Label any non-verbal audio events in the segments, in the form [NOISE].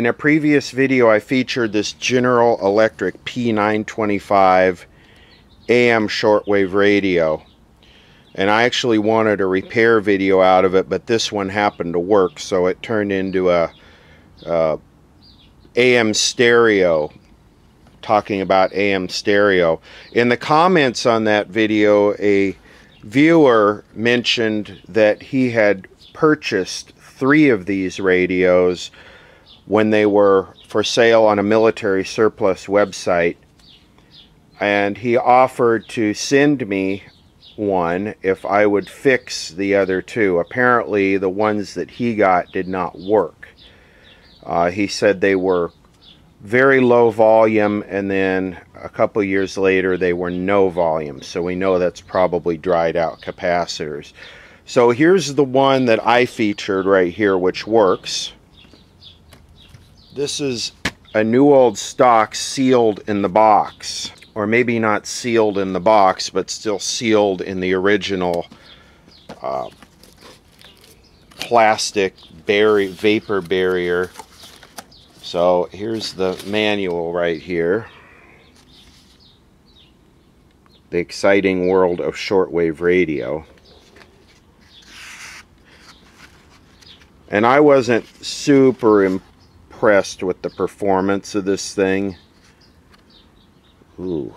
In a previous video, I featured this General Electric P925 AM shortwave radio. And I actually wanted a repair video out of it, but this one happened to work, so it turned into a, a AM stereo, talking about AM stereo. In the comments on that video, a viewer mentioned that he had purchased three of these radios when they were for sale on a military surplus website. And he offered to send me one if I would fix the other two. Apparently, the ones that he got did not work. Uh, he said they were very low volume, and then a couple years later, they were no volume. So we know that's probably dried out capacitors. So here's the one that I featured right here, which works. This is a new old stock sealed in the box. Or maybe not sealed in the box, but still sealed in the original uh, plastic vapor barrier. So here's the manual right here. The exciting world of shortwave radio. And I wasn't super impressed with the performance of this thing. Ooh.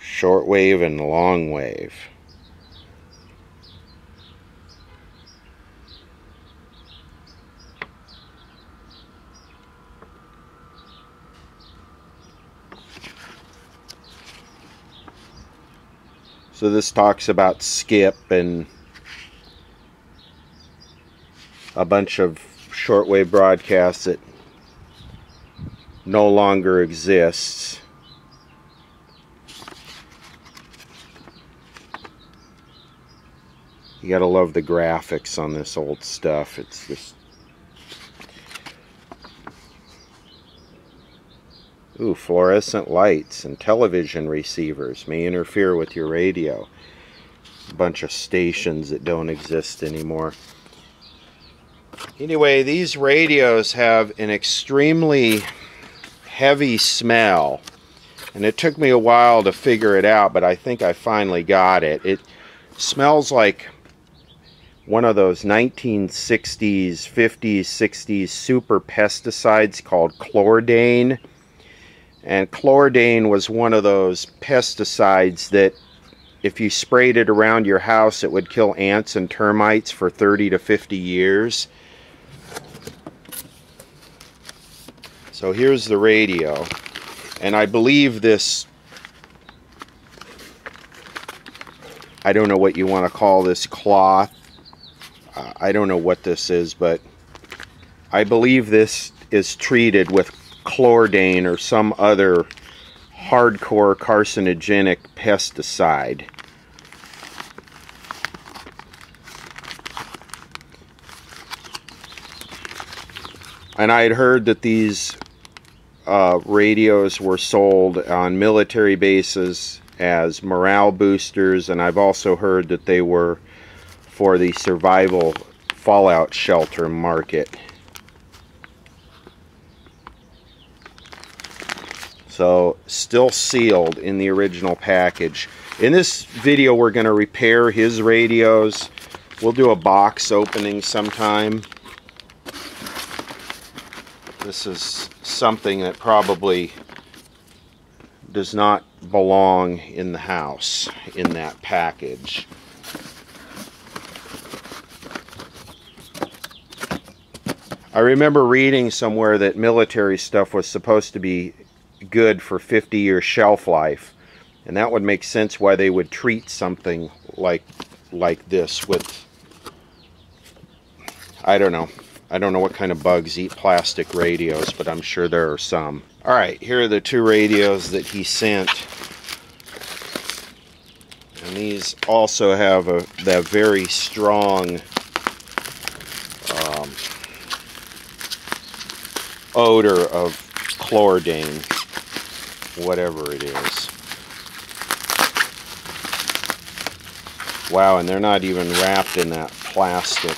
Shortwave and long wave. So this talks about skip and a bunch of shortwave broadcasts that no longer exists. You gotta love the graphics on this old stuff. It's just Ooh, fluorescent lights and television receivers may interfere with your radio. A bunch of stations that don't exist anymore. Anyway, these radios have an extremely heavy smell. And it took me a while to figure it out, but I think I finally got it. It smells like one of those 1960s, 50s, 60s super pesticides called Chlordane and Chlordane was one of those pesticides that if you sprayed it around your house, it would kill ants and termites for 30 to 50 years. So here's the radio. And I believe this, I don't know what you want to call this cloth. Uh, I don't know what this is, but I believe this is treated with chlordane or some other hardcore carcinogenic pesticide. And I had heard that these uh, radios were sold on military bases as morale boosters, and I've also heard that they were for the survival fallout shelter market. So still sealed in the original package. In this video we're going to repair his radios. We'll do a box opening sometime. This is something that probably does not belong in the house in that package. I remember reading somewhere that military stuff was supposed to be good for 50 year shelf life. And that would make sense why they would treat something like like this with I don't know. I don't know what kind of bugs eat plastic radios, but I'm sure there are some. All right, here are the two radios that he sent. And these also have a that very strong um, odor of chlordane whatever it is. Wow, and they're not even wrapped in that plastic.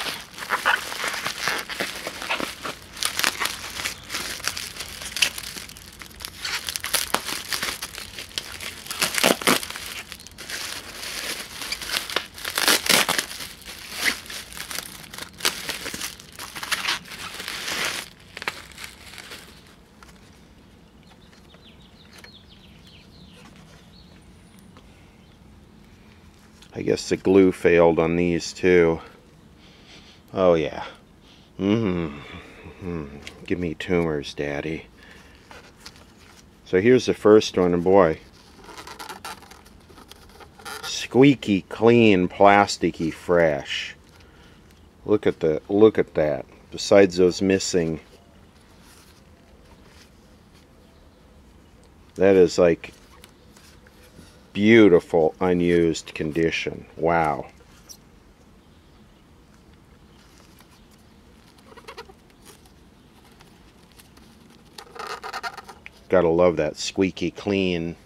I guess the glue failed on these too. Oh yeah. Mm hmm. Give me tumors, Daddy. So here's the first one, and boy, squeaky clean, plasticky fresh. Look at the look at that. Besides those missing that is like beautiful unused condition. Wow. Gotta love that squeaky clean.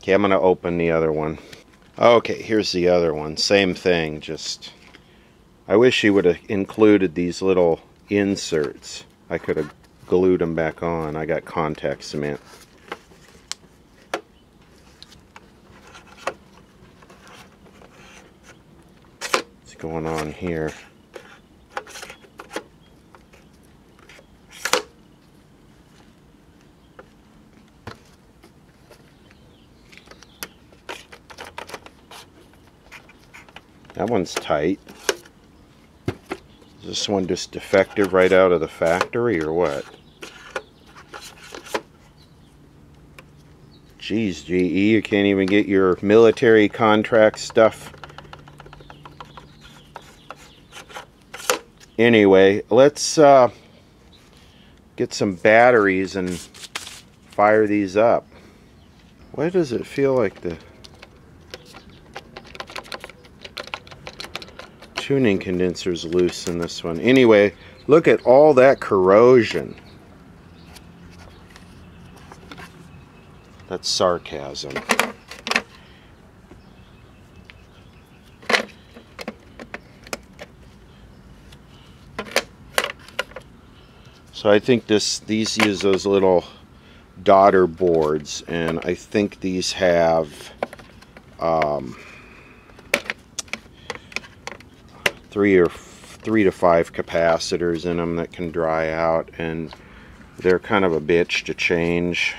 Okay, I'm gonna open the other one. Okay, here's the other one. Same thing, just... I wish he would have included these little inserts. I could have glued them back on. I got contact cement. Going on here? That one's tight. Is this one just defective right out of the factory or what? Geez, GE, you can't even get your military contract stuff. Anyway, let's uh, get some batteries and fire these up. Why does it feel like the tuning condenser's loose in this one. Anyway, look at all that corrosion. That's sarcasm. So I think this these use those little daughter boards and I think these have um, three or three to five capacitors in them that can dry out and they're kind of a bitch to change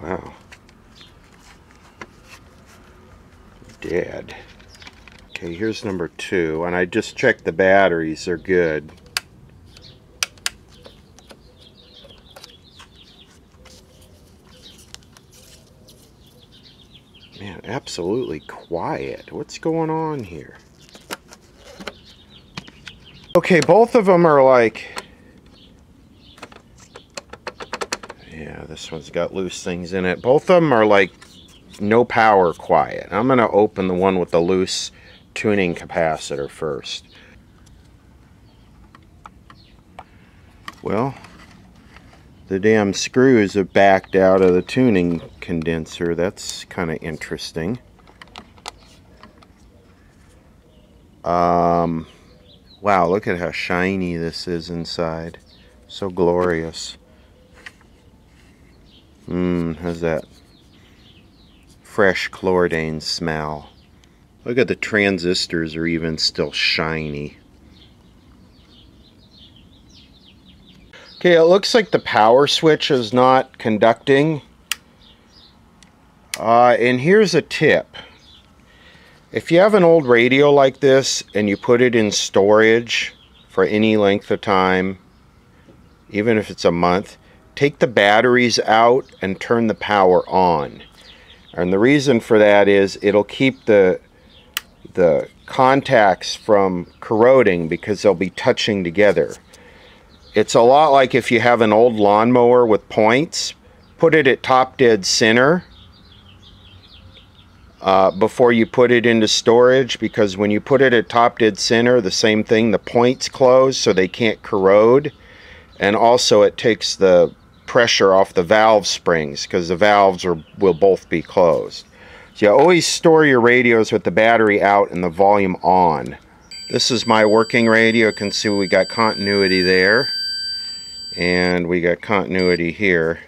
wow dead okay here's number two and I just checked the batteries they're good Man, absolutely quiet. What's going on here? Okay, both of them are like... Yeah, this one's got loose things in it. Both of them are like no power quiet. I'm going to open the one with the loose tuning capacitor first. Well, the damn screws have backed out of the tuning condenser. That's kind of interesting. Um, wow, look at how shiny this is inside. So glorious. Mmm, how's that fresh chlordane smell. Look at the transistors are even still shiny. Okay, it looks like the power switch is not conducting. Uh, and here's a tip. If you have an old radio like this and you put it in storage for any length of time, even if it's a month, take the batteries out and turn the power on. And the reason for that is it'll keep the the contacts from corroding because they'll be touching together. It's a lot like if you have an old lawnmower with points, put it at top dead center uh, before you put it into storage because when you put it at top dead center, the same thing, the points close so they can't corrode. And also it takes the pressure off the valve springs because the valves are, will both be closed. So you always store your radios with the battery out and the volume on. This is my working radio. You can see we got continuity there and we got continuity here.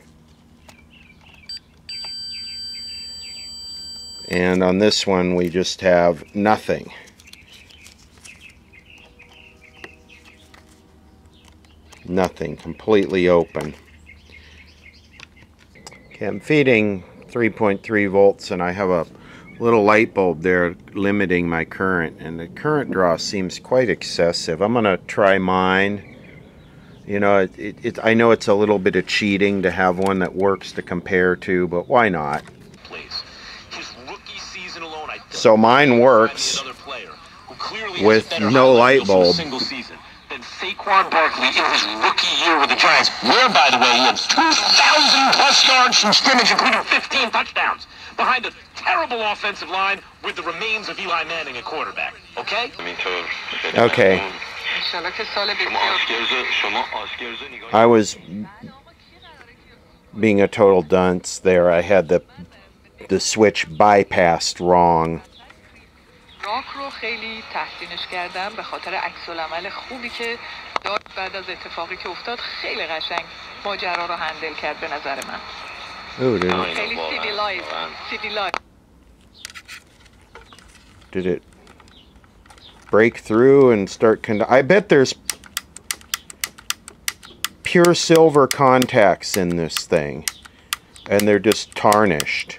And on this one we just have nothing. Nothing, completely open. Okay, I'm feeding 3.3 volts and I have a little light bulb there limiting my current and the current draw seems quite excessive. I'm gonna try mine. You know, it, it, it, I know it's a little bit of cheating to have one that works to compare to, but why not? So mine works with no light bulb. Saquon Barkley in his rookie year with the Giants, where, by the way, he had 2,000 plus yards from scrimmage, including 15 touchdowns, behind a terrible offensive line with the remains of Eli Manning at quarterback. Okay? Okay. I was being a total dunce there. I had the the switch bypassed wrong. راک رو خیلی تحسینش کردم به خاطر عکس العمل خوبی که داد بعد از اتفاقی که افتاد خیلی قشنگ ماجرا رو هندل کرد به نظر من خیلی سیویلایز سیویلایز Did it break through and start con I bet there's pure silver contacts in this thing and they're just tarnished.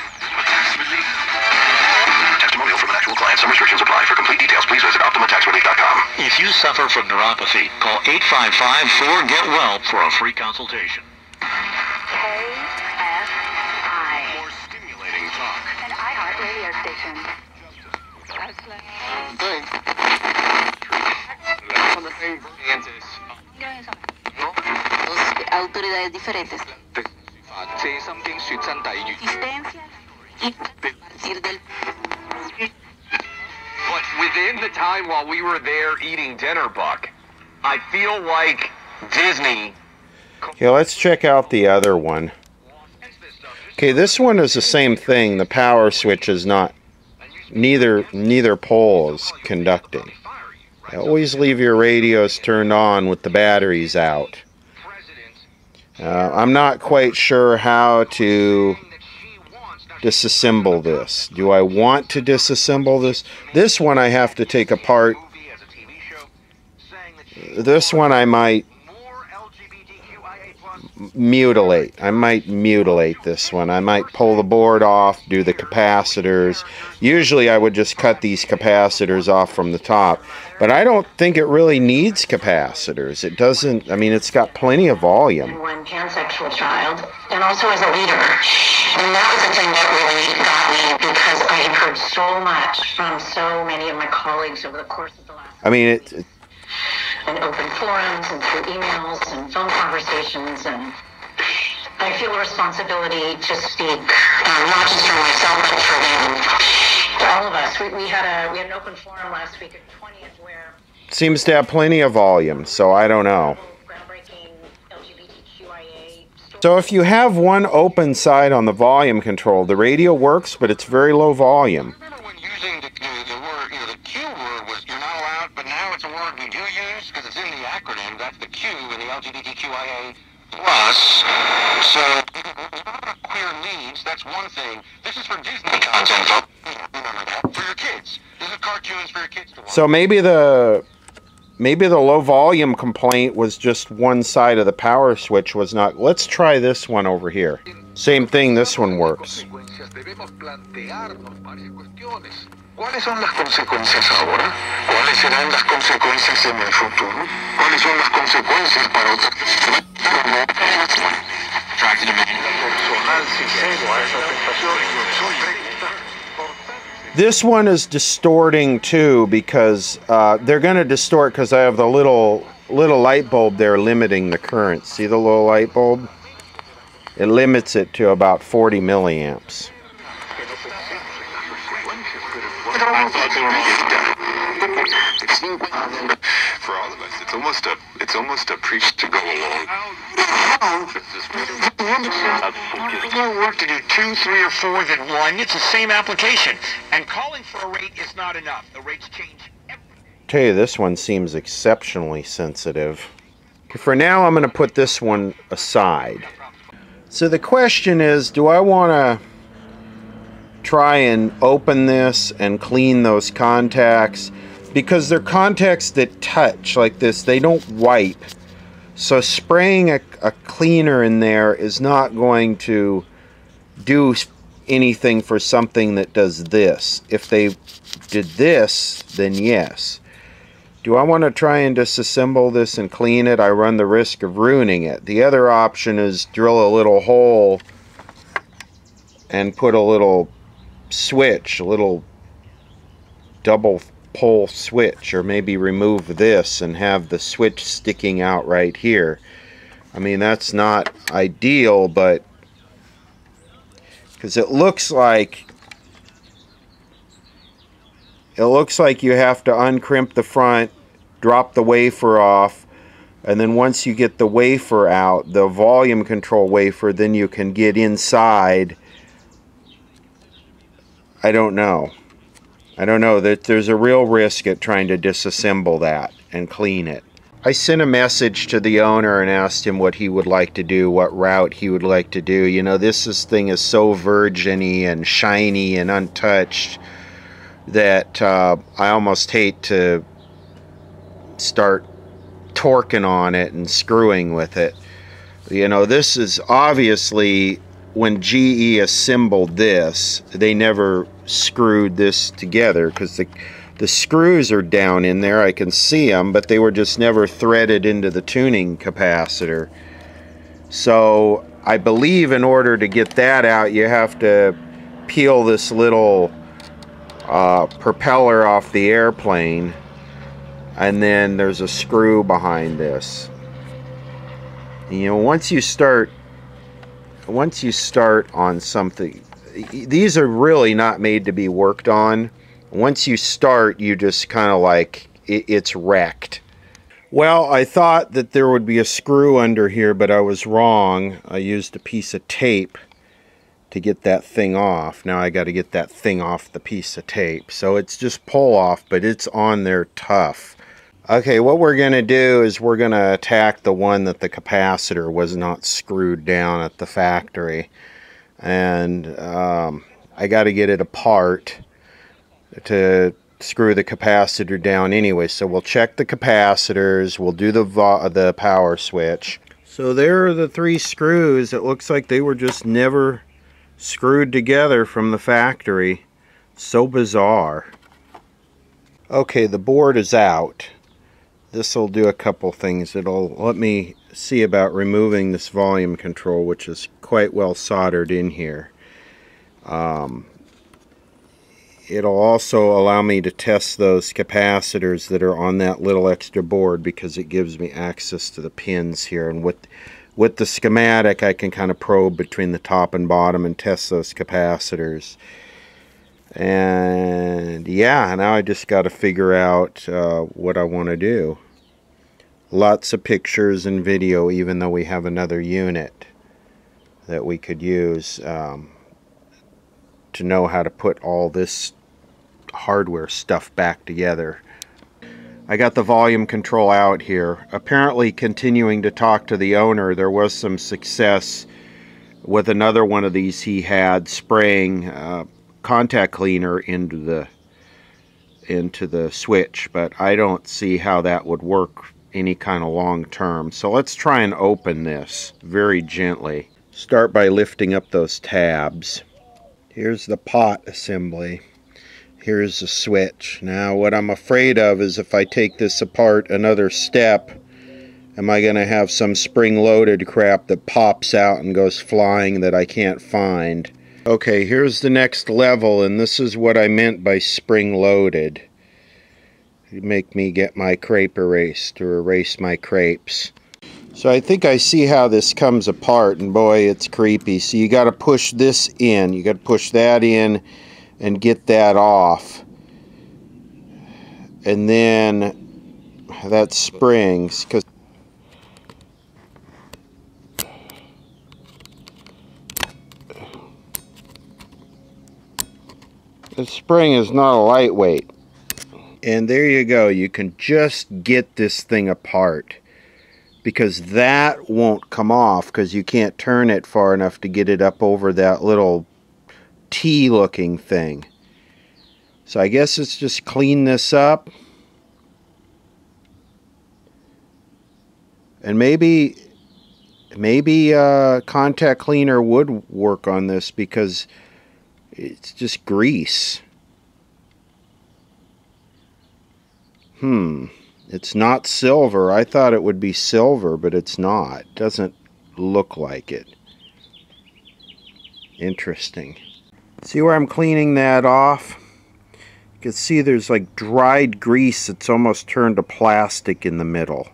apply. For complete details, please visit OptimaTaxRelief.com. If you suffer from neuropathy, call 855-4-GET-WELL for a free consultation. KFI. More stimulating talk. An iHeart radio station. Autoridades diferentes. Existencia y partir del within the time while we were there eating dinner, Buck, I feel like Disney. Okay, let's check out the other one. Okay, this one is the same thing. The power switch is not neither neither pole is conducting. Always leave your radios turned on with the batteries out. Uh, I'm not quite sure how to disassemble this. Do I want to disassemble this? This one I have to take apart. This one I might mutilate. I might mutilate this one. I might pull the board off, do the capacitors. Usually I would just cut these capacitors off from the top. But I don't think it really needs capacitors. It doesn't, I mean, it's got plenty of volume. One pansexual child, and also as a leader. And that was the thing that really got me because I have heard so much from so many of my colleagues over the course of the last I mean, it, it and open forums and through emails and phone conversations and I feel a responsibility to speak, um, not just for myself, but for them, for all of us. We, we had a we had an open forum last week at 20th where seems to have plenty of volume, so I don't know. So if you have one open side on the volume control, the radio works, but it's very low volume. LGBTQIA plus. So [LAUGHS] queer leads. That's one thing. This is for Disney content. Oh, remember that for your kids. This is cartoons for your kids to watch. So maybe the maybe the low volume complaint was just one side of the power switch was not. Let's try this one over here. Same thing. This one works. ¿Cuáles son las consecuencias ahora? ¿Cuáles serán las consecuencias en el futuro? ¿Cuáles son las consecuencias para otras This one is distorting too because uh, they're going to distort because I have the little little light bulb there limiting the current. See the little light bulb? It limits it to about 40 milliamps. For all of us. It's almost a it's almost a preach to go along. More work to do two, three, or four than one. It's the same application. And calling for a rate is not enough. The rates change every Tell you, this one seems exceptionally sensitive. For now, I'm going to put this one aside. So the question is, do I want to try and open this and clean those contacts? Because they're contacts that touch like this, they don't wipe. So spraying a, a cleaner in there is not going to do anything for something that does this. If they did this, then yes. Do I want to try and disassemble this and clean it? I run the risk of ruining it. The other option is drill a little hole and put a little switch, a little double pole switch, or maybe remove this and have the switch sticking out right here. I mean, that's not ideal, but because it looks like it looks like you have to uncrimp the front, drop the wafer off, and then once you get the wafer out, the volume control wafer, then you can get inside. I don't know. I don't know that there's a real risk at trying to disassemble that and clean it. I sent a message to the owner and asked him what he would like to do, what route he would like to do. You know, this is, thing is so virginy and shiny and untouched that uh, I almost hate to start torquing on it and screwing with it. You know, this is obviously when GE assembled this, they never screwed this together because the the screws are down in there. I can see them, but they were just never threaded into the tuning capacitor. So I believe in order to get that out, you have to peel this little uh, propeller off the airplane and then there's a screw behind this. You know, once you start once you start on something these are really not made to be worked on once you start, you just kind of like it, it's wrecked. Well, I thought that there would be a screw under here, but I was wrong. I used a piece of tape to get that thing off. Now I got to get that thing off the piece of tape. So it's just pull off, but it's on there tough. Okay, what we're going to do is we're going to attack the one that the capacitor was not screwed down at the factory. And um, I got to get it apart to screw the capacitor down anyway. So we'll check the capacitors, we'll do the, the power switch. So there are the three screws. It looks like they were just never screwed together from the factory. So bizarre. Okay, the board is out. This will do a couple things. It'll let me see about removing this volume control, which is quite well soldered in here. Um, it'll also allow me to test those capacitors that are on that little extra board because it gives me access to the pins here and with with the schematic I can kind of probe between the top and bottom and test those capacitors and yeah now I just got to figure out uh, what I want to do lots of pictures and video even though we have another unit that we could use um, to know how to put all this hardware stuff back together. I got the volume control out here. Apparently continuing to talk to the owner, there was some success with another one of these he had spraying uh, contact cleaner into the into the switch, but I don't see how that would work any kind of long term. So let's try and open this very gently. Start by lifting up those tabs. Here's the pot assembly here's the switch. Now what I'm afraid of is if I take this apart another step, am I going to have some spring-loaded crap that pops out and goes flying that I can't find? Okay, here's the next level, and this is what I meant by spring-loaded. Make me get my crepe erased or erase my crepes. So I think I see how this comes apart, and boy, it's creepy. So you got to push this in. You got to push that in and get that off. And then that springs because the spring is not a lightweight. And there you go. You can just get this thing apart because that won't come off because you can't turn it far enough to get it up over that little T looking thing. So I guess let's just clean this up. And maybe maybe uh, contact cleaner would work on this because it's just grease. Hmm. It's not silver. I thought it would be silver but it's not. Doesn't look like it. Interesting. See where I'm cleaning that off? You can see there's like dried grease that's almost turned to plastic in the middle.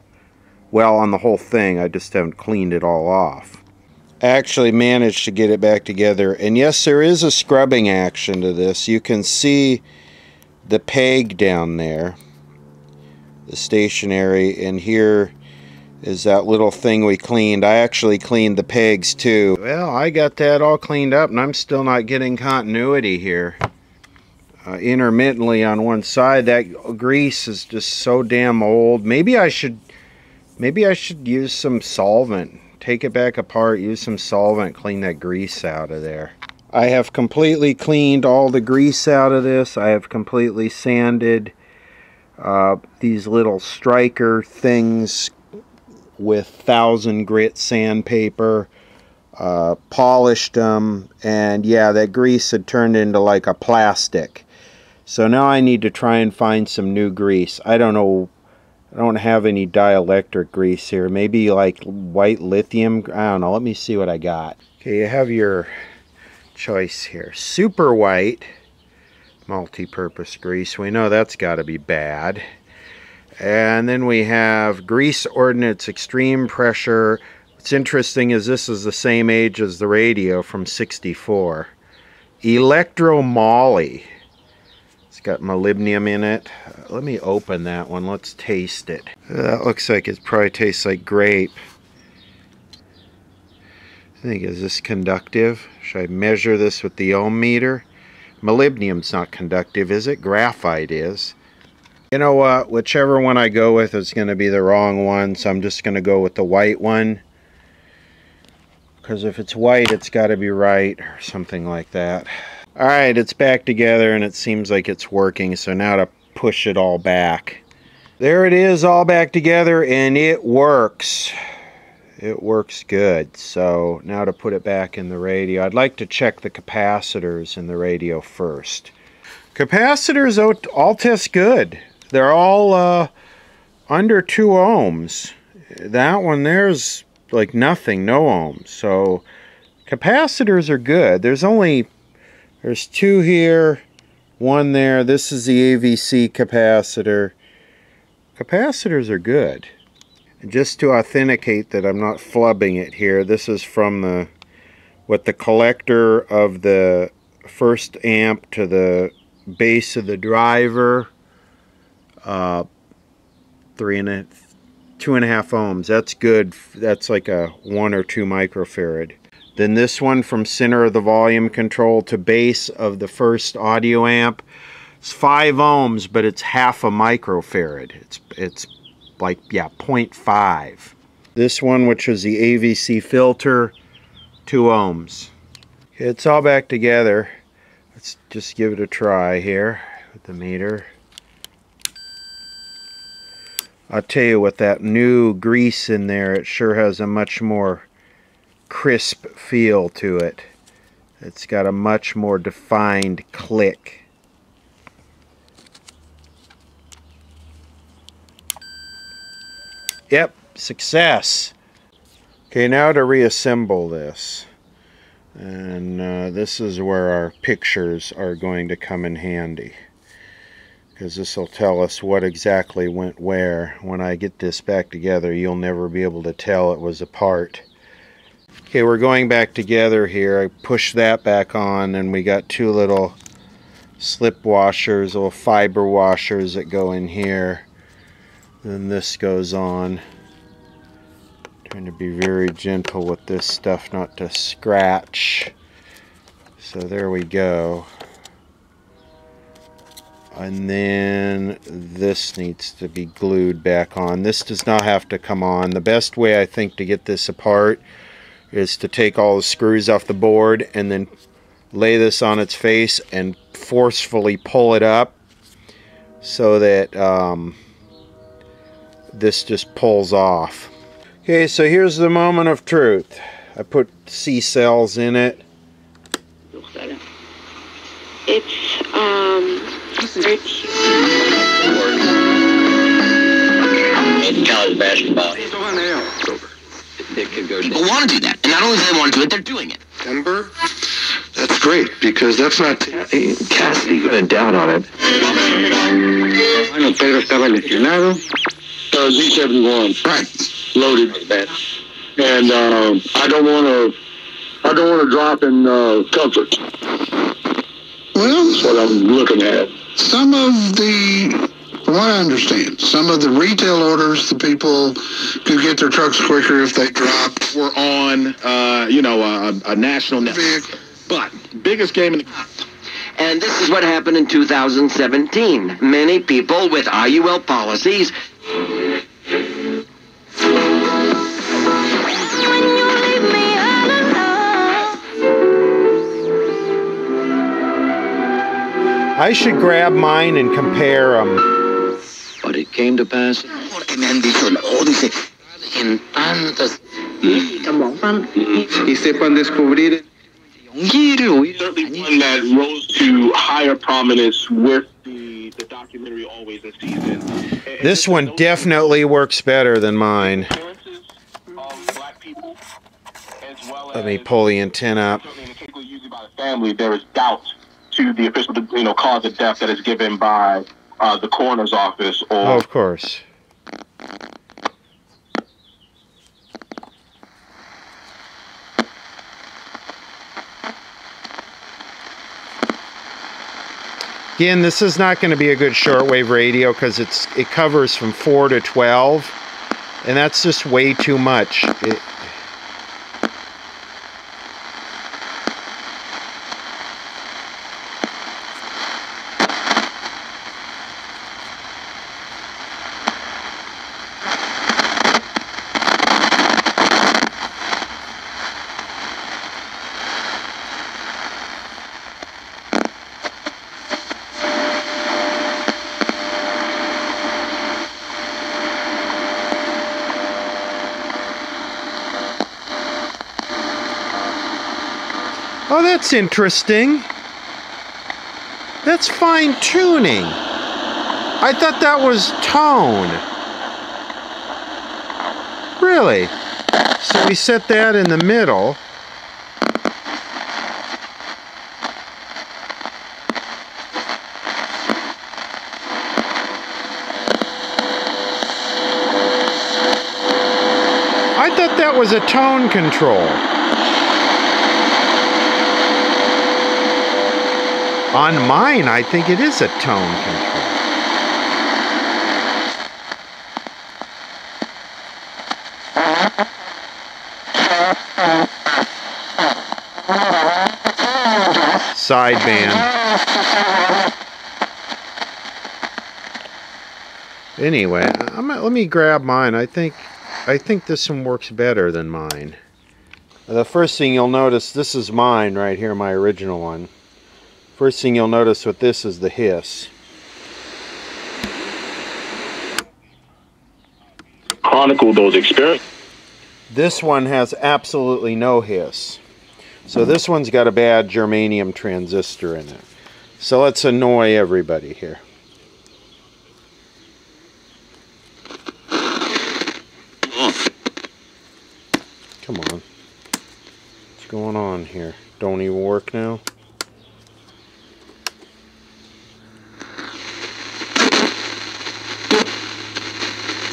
Well on the whole thing I just haven't cleaned it all off actually managed to get it back together. And yes there is a scrubbing action to this. You can see the peg down there the stationary and here is that little thing we cleaned. I actually cleaned the pegs too. Well I got that all cleaned up and I'm still not getting continuity here. Uh, intermittently on one side. That grease is just so damn old. Maybe I should Maybe I should use some solvent. Take it back apart, use some solvent, clean that grease out of there. I have completely cleaned all the grease out of this. I have completely sanded uh, these little striker things with thousand grit sandpaper. Uh, polished them and yeah that grease had turned into like a plastic so now I need to try and find some new grease I don't know I don't have any dielectric grease here. Maybe like white lithium. I don't know. Let me see what I got. Okay, you have your choice here. Super white multi-purpose grease. We know that's got to be bad. And then we have Grease Ordnance Extreme Pressure. What's interesting is this is the same age as the radio from 64. Electro Moly. It's got molybdenum in it. Uh, let me open that one. Let's taste it. Uh, that looks like it probably tastes like grape. I think, is this conductive? Should I measure this with the ohm meter? Molybdenum's not conductive, is it? Graphite is. You know what? Whichever one I go with is going to be the wrong one, so I'm just going to go with the white one. Because if it's white, it's got to be right, or something like that. Alright, it's back together and it seems like it's working, so now to push it all back. There it is all back together and it works. It works good. So now to put it back in the radio, I'd like to check the capacitors in the radio first. Capacitors all test good. They're all uh, under 2 ohms. That one there's like nothing, no ohms. So capacitors are good. There's only there's two here, one there. This is the AVC capacitor. Capacitors are good. Just to authenticate that I'm not flubbing it here, this is from the what the collector of the first amp to the base of the driver. Uh, three and a two and a half ohms. That's good. That's like a one or two microfarad. Then this one from center of the volume control to base of the first audio amp. It's 5 ohms, but it's half a microfarad. It's, it's like, yeah, 0.5. This one, which is the AVC filter, 2 ohms. It's all back together. Let's just give it a try here with the meter. I'll tell you what, that new grease in there, it sure has a much more crisp feel to it. It's got a much more defined click. Yep, success. Okay, now to reassemble this. And uh, this is where our pictures are going to come in handy. Because this will tell us what exactly went where. When I get this back together, you'll never be able to tell it was apart. Okay, we're going back together here. I push that back on and we got two little slip washers, little fiber washers that go in here. Then this goes on. Trying to be very gentle with this stuff not to scratch. So there we go. And then this needs to be glued back on. This does not have to come on. The best way I think to get this apart is to take all the screws off the board and then lay this on its face and forcefully pull it up so that um, this just pulls off. Okay, so here's the moment of truth. I put C cells in it. It's um rich. college basketball. It could go People want to do that. And not only do they want to do it, they're doing it. Denver? That's great because that's not. Cassidy got a doubt on it. Bueno, Pedro estaba lesionado. uh, Z71. Right. Loaded, man. And um, I don't want to. I don't want to drop in uh, comfort. Well, That's what I'm looking at. some of the, from what I understand, some of the retail orders, the people could get their trucks quicker if they dropped We're on, uh, you know, a, a national network. But biggest game in the And this is what happened in 2017. Many people with IUL policies I should grab mine and compare them. But it came to pass. porque me han dicho, no, dice, en tantas... Y sepan descubrir. Certainly one that rose to higher prominence with the, the documentary Always in Season. This one definitely works better than mine. Appearances of black people, as well Let me pull the antenna up. certainly in the case usually by the family, there is doubt to the official, you know, cause of death that is given by uh, the coroner's office or Oh, of course. Again, this is not going to be a good shortwave radio because it's it covers from 4 to 12, and that's just way too much. It, oh, that's interesting. That's fine tuning. I thought that was tone. Really? So we set that in the middle. I thought that was a tone control. On mine, I think it is a tone control. Sideband. Anyway, I'm, let me grab mine. I think I think this one works better than mine. The first thing you'll notice, this is mine right here, my original one. First thing you'll notice with this is the hiss. chronicle those experiences. This one has absolutely no hiss. So this one's got a bad germanium transistor in it. So let's annoy everybody here. Come on. What's going on here? Don't even work now?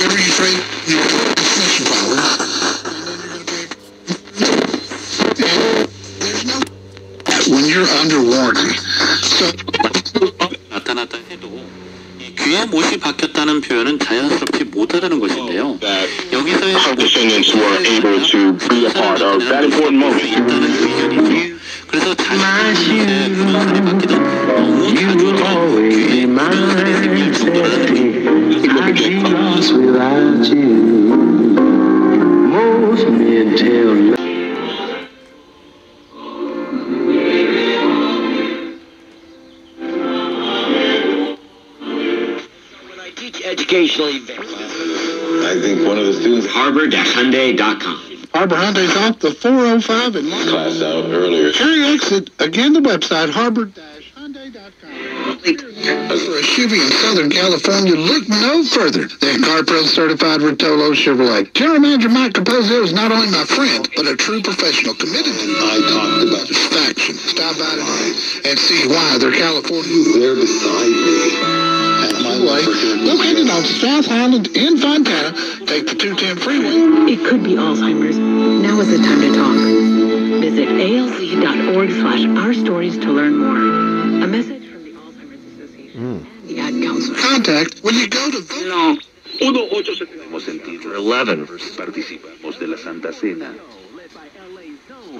Whatever you trade, you get transmission power, and then you're going to pay. And there's no when you're under warranty. So 나타났다 해도 이 귀의 못이 박혔다는 표현은 자연스럽지 못하다는 것인데요. 여기서의 descendants were able to be a part of that important moment. 그래서 자신한테 부담을 받기도 너무 자주 주변에 생길 정도라는 Teach educational events. I think one of the students Harbor-Hyundai.com. Harbor Hyundai's off the 405 in Long class out earlier. Carry exit. Again, the website, harbor-hyundai.com. For a Chevy in Southern California, look no further than CarPro certified Rotolo Chevrolet. General Manager Mike Capozzo is not only my friend, but a true professional committed to I talked about satisfaction. Stop by today and see why they're California. They're beside me. Way, located on South Highland in Fontana, take the 210 freeway. It could be Alzheimer's. Now is the time to talk. Visit alz.org slash our stories to learn more. Contact when you go to vote. No. Podemos sentir 11 participamos de la Santa Cena.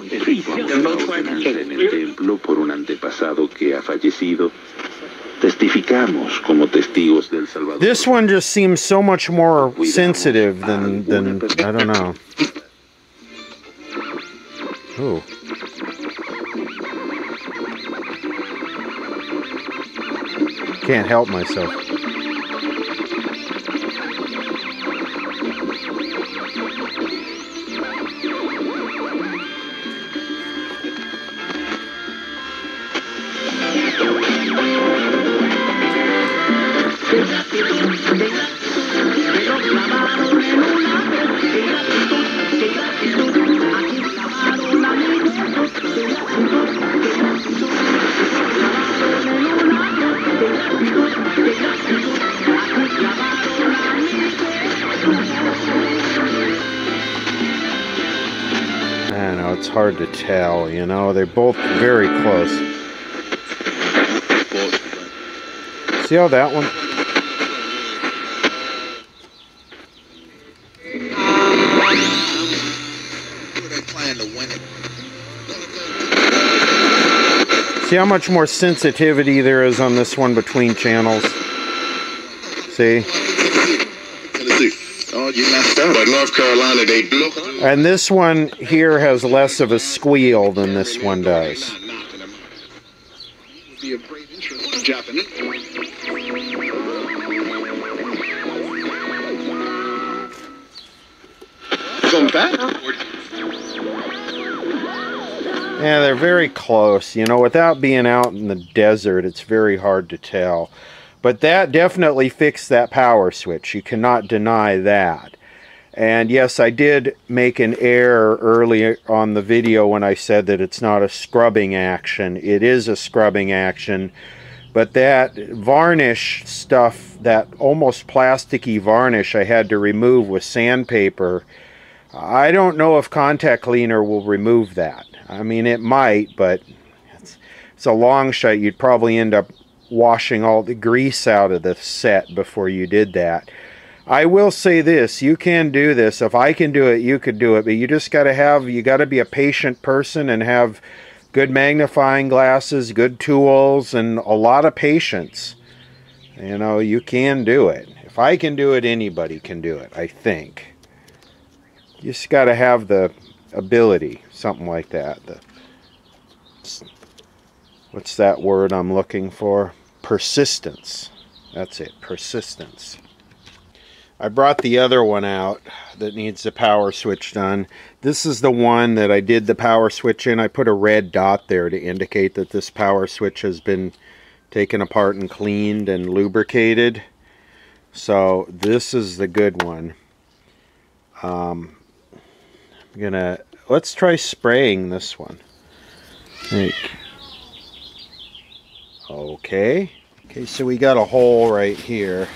En el templo por un antepasado que ha fallecido. Testificamos como testigos del Salvador. This one just seems so much more sensitive than than I don't know. Ooh. Can't help myself. Tell, you know, they're both very close. See how that one? See how much more sensitivity there is on this one between channels? See? Oh, you messed up. But North Carolina, they blew. And this one here has less of a squeal than this one does. Be of great interest to Japanese. Back. Yeah, they're very close. You know, without being out in the desert, it's very hard to tell. But that definitely fixed that power switch. You cannot deny that. And yes, I did make an error earlier on the video when I said that it's not a scrubbing action. It is a scrubbing action. But that varnish stuff, that almost plasticky varnish I had to remove with sandpaper, I don't know if contact cleaner will remove that. I mean, it might, but it's, it's a long shot. You'd probably end up washing all the grease out of the set before you did that. I will say this, you can do this. If I can do it, you could do it, but you just got to have you got to be a patient person and have good magnifying glasses, good tools and a lot of patience. You know, you can do it. If I can do it, anybody can do it, I think. You just got to have the ability, something like that. The, what's that word I'm looking for? Persistence. That's it, persistence. I brought the other one out that needs the power switch done. This is the one that I did the power switch in. I put a red dot there to indicate that this power switch has been taken apart and cleaned and lubricated. So this is the good one. Um, I'm gonna let's try spraying this one. Like, okay. Okay, so we got a hole right here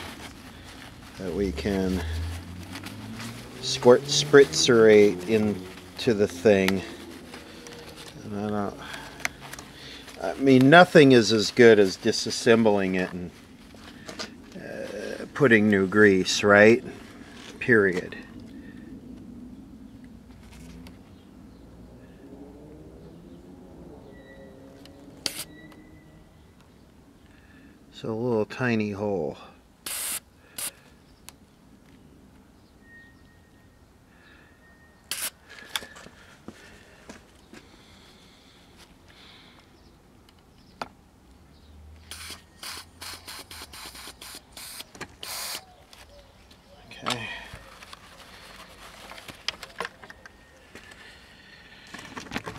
that we can squirt spritzerate into the thing. And I don't. I mean, nothing is as good as disassembling it and uh, putting new grease, right? period. So a little tiny hole.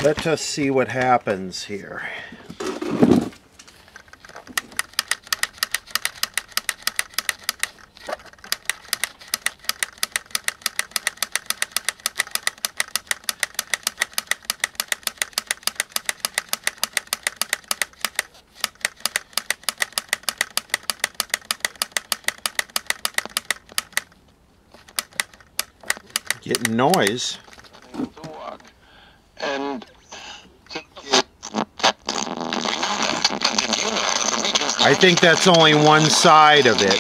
Let us see what happens here. Getting noise. And I think that's only one side of it.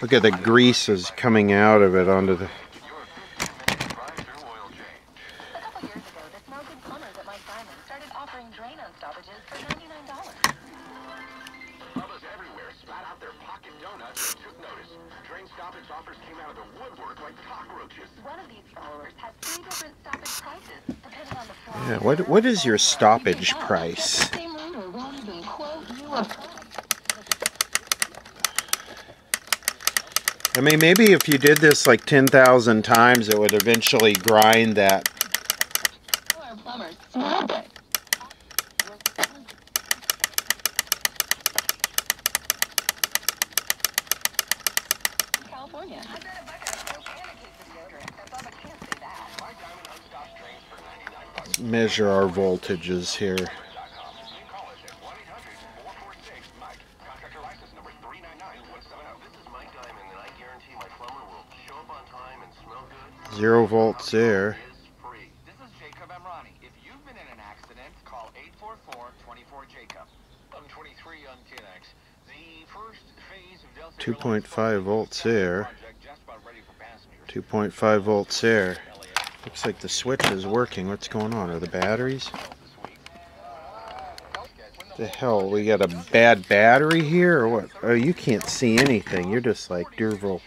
Look at the grease is coming out of it onto the. Your stoppage price? I mean, maybe if you did this like 10,000 times, it would eventually grind that. Measure our voltages here. Zero volts there. Two point five volts there. Two point five volts there. Looks like the switch is working. What's going on? Are the batteries? The hell? We got a bad battery here, or what? Oh, you can't see anything. You're just like Durval.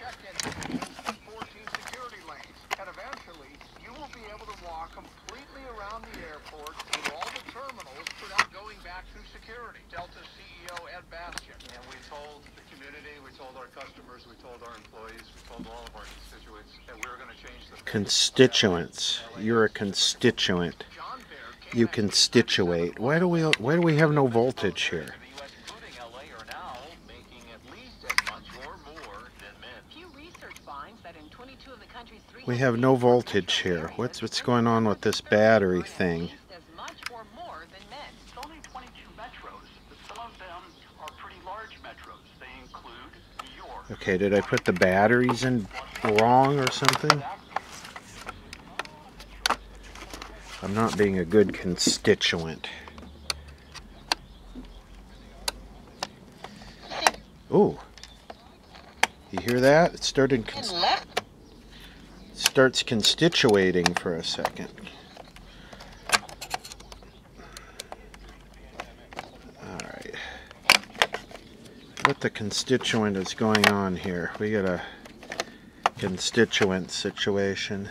Constituents. You're a constituent. You constituate. Why do we why do we have no voltage here? We have no voltage here. What's what's going on with this battery thing? Okay, did I put the batteries in wrong or something? I'm not being a good constituent. Oh, you hear that? It started. starts constituting for a second. All right. What the constituent is going on here? We got a constituent situation.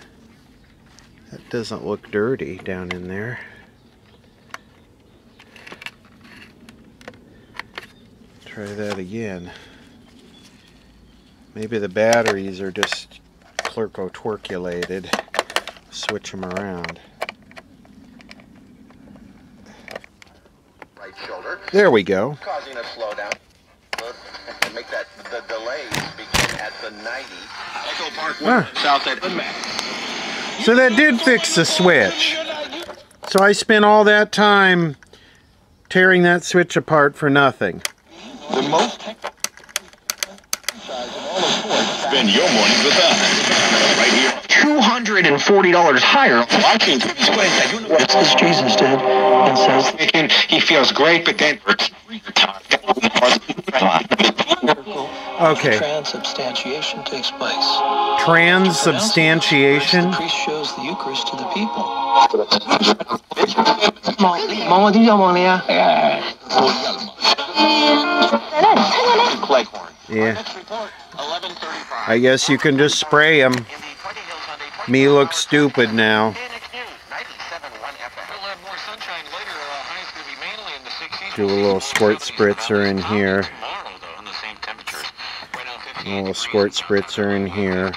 That doesn't look dirty down in there. Try that again. Maybe the batteries are just clerco-twerculated. Switch them around. Right shoulder. There we go. Causing a slowdown. And [LAUGHS] make that the delays begin at the 90. Echo Park Ah. south at Unmac. So that did fix the switch. So I spent all that time tearing that switch apart for nothing. The most Spend your mornings with us. Right here. $240 higher. Watching. What says Jesus did and says he feels great, but then [LAUGHS] Okay. Transubstantiation takes place. Transubstantiation? The priest shows the Eucharist to the people. Yeah. I guess you can just spray him. Me look stupid now. Do a little squirt spritzer in here. Little squirt spritzer in here.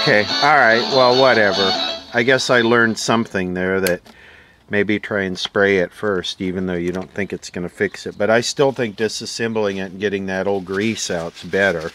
Okay, alright, well, whatever. I guess I learned something there that maybe try and spray it first, even though you don't think it's going to fix it. But I still think disassembling it and getting that old grease out's better.